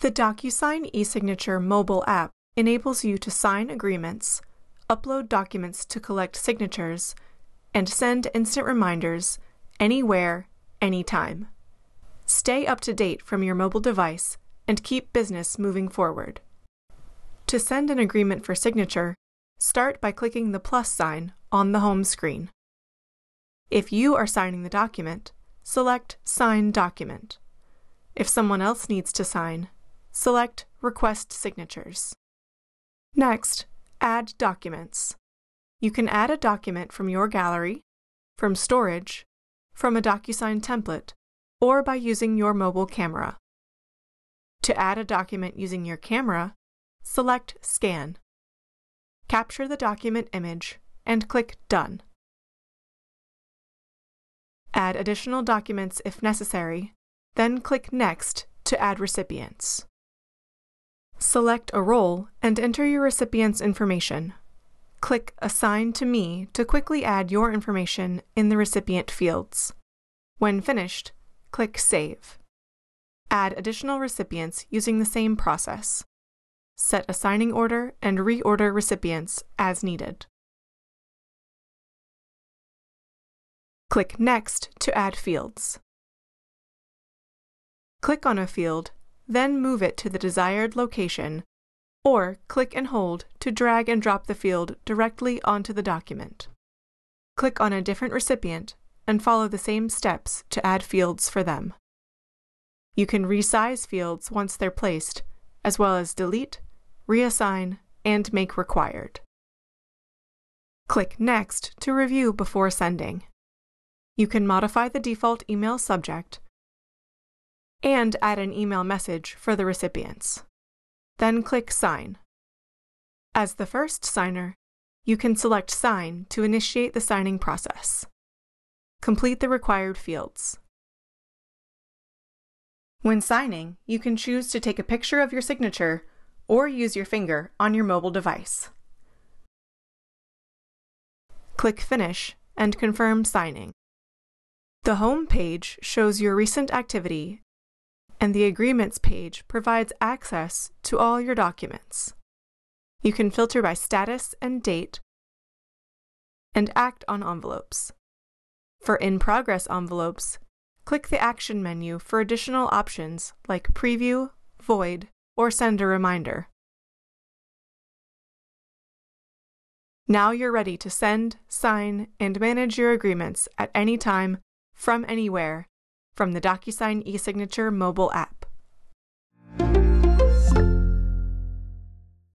The DocuSign eSignature mobile app enables you to sign agreements, upload documents to collect signatures, and send instant reminders anywhere, anytime. Stay up to date from your mobile device and keep business moving forward. To send an agreement for signature, start by clicking the plus sign on the home screen. If you are signing the document, select Sign Document. If someone else needs to sign, select Request Signatures. Next, add documents. You can add a document from your gallery, from storage, from a DocuSign template, or by using your mobile camera. To add a document using your camera, select Scan. Capture the document image and click Done. Add additional documents if necessary, then click Next to add recipients. Select a role and enter your recipient's information. Click Assign to Me to quickly add your information in the recipient fields. When finished, click Save. Add additional recipients using the same process. Set a signing order and reorder recipients as needed. Click Next to add fields. Click on a field then move it to the desired location, or click and hold to drag and drop the field directly onto the document. Click on a different recipient and follow the same steps to add fields for them. You can resize fields once they're placed, as well as delete, reassign, and make required. Click Next to review before sending. You can modify the default email subject and add an email message for the recipients. Then click Sign. As the first signer, you can select Sign to initiate the signing process. Complete the required fields. When signing, you can choose to take a picture of your signature or use your finger on your mobile device. Click Finish and confirm signing. The home page shows your recent activity and the Agreements page provides access to all your documents. You can filter by status and date and act on envelopes. For in progress envelopes, click the Action menu for additional options like Preview, Void, or Send a Reminder. Now you're ready to send, sign, and manage your agreements at any time, from anywhere, from the DocuSign eSignature mobile app.